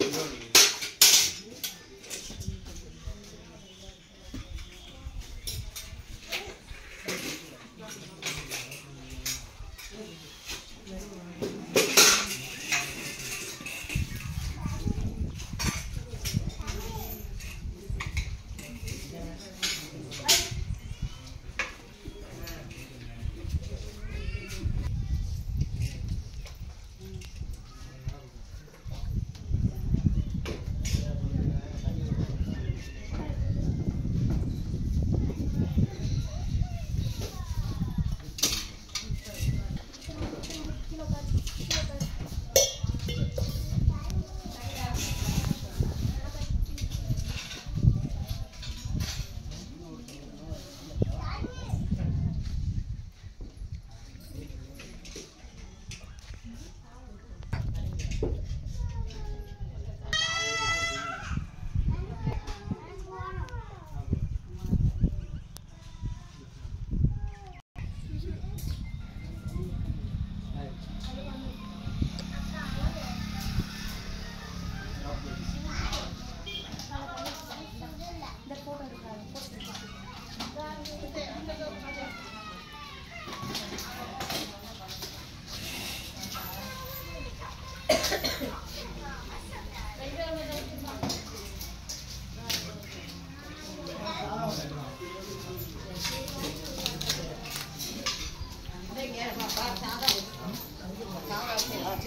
이건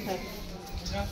Dạ.